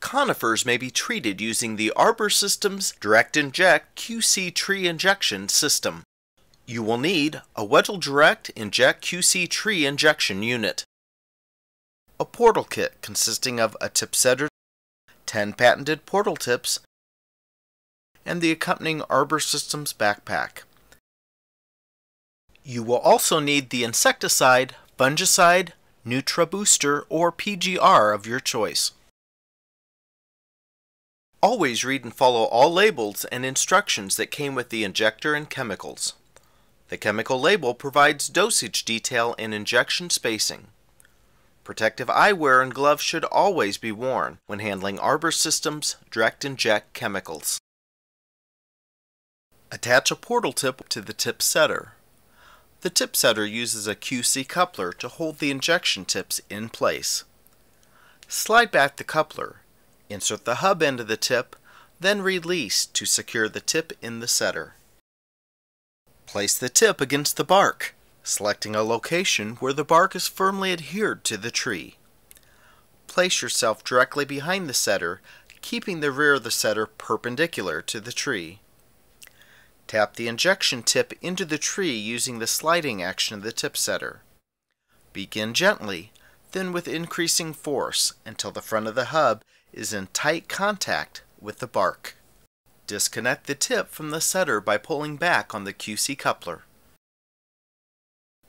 Conifers may be treated using the Arbor Systems Direct Inject QC Tree Injection System. You will need a Wedgle Direct Inject QC Tree Injection Unit, a Portle kit consisting of a tip setter, 10 patented Portle tips, and the accompanying Arbor Systems backpack. You will also need the insecticide, fungicide, Nutra Booster, or PGR of your choice. Always read and follow all labels and instructions that came with the injector and chemicals. The chemical label provides dosage detail and injection spacing. Protective eyewear and gloves should always be worn when handling Arbor Systems direct inject chemicals. Attach a Portle tip to the tip setter. The tip setter uses a QC coupler to hold the injection tips in place. Slide back the coupler, insert the hub end of the tip, then release to secure the tip in the setter. Place the tip against the bark, selecting a location where the bark is firmly adhered to the tree. Place yourself directly behind the setter, keeping the rear of the setter perpendicular to the tree. Tap the injection tip into the tree using the sliding action of the tip setter. Begin gently, then with increasing force until the front of the hub is in tight contact with the bark. Disconnect the tip from the setter by pulling back on the QC coupler.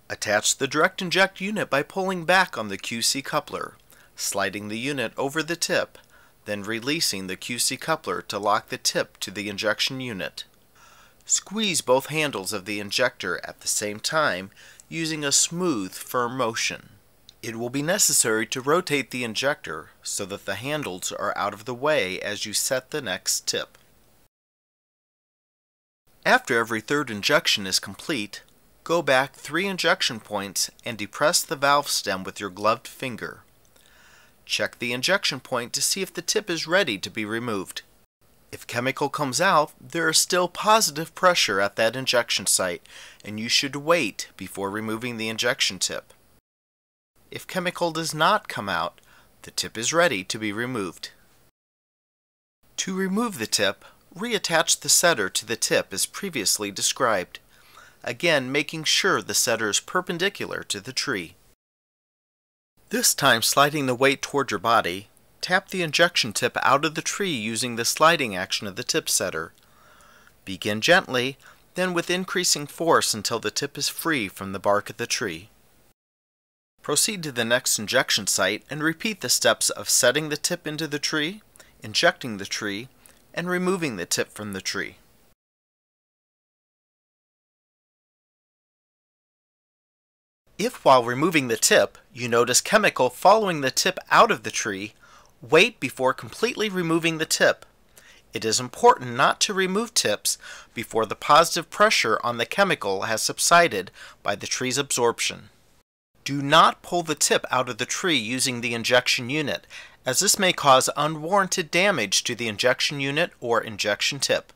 Attach the direct inject unit by pulling back on the QC coupler, sliding the unit over the tip, then releasing the QC coupler to lock the tip to the injection unit. Squeeze both handles of the injector at the same time using a smooth, firm motion. It will be necessary to rotate the injector so that the handles are out of the way as you set the next tip. After every third injection is complete, go back three injection points and depress the valve stem with your gloved finger. Check the injection point to see if the tip is ready to be removed. If chemical comes out, there is still positive pressure at that injection site, and you should wait before removing the injection tip. If chemical does not come out, the tip is ready to be removed. To remove the tip, reattach the setter to the tip as previously described, again making sure the setter is perpendicular to the tree. This time sliding the weight toward your body, Tap the injection tip out of the tree using the sliding action of the tip setter. Begin gently, then with increasing force until the tip is free from the bark of the tree. Proceed to the next injection site and repeat the steps of setting the tip into the tree, injecting the tree, and removing the tip from the tree. If while removing the tip you notice chemical following the tip out of the tree, Wait before completely removing the tip. It is important not to remove tips before the positive pressure on the chemical has subsided by the tree's absorption. Do not pull the tip out of the tree using the injection unit, as this may cause unwarranted damage to the injection unit or injection tip.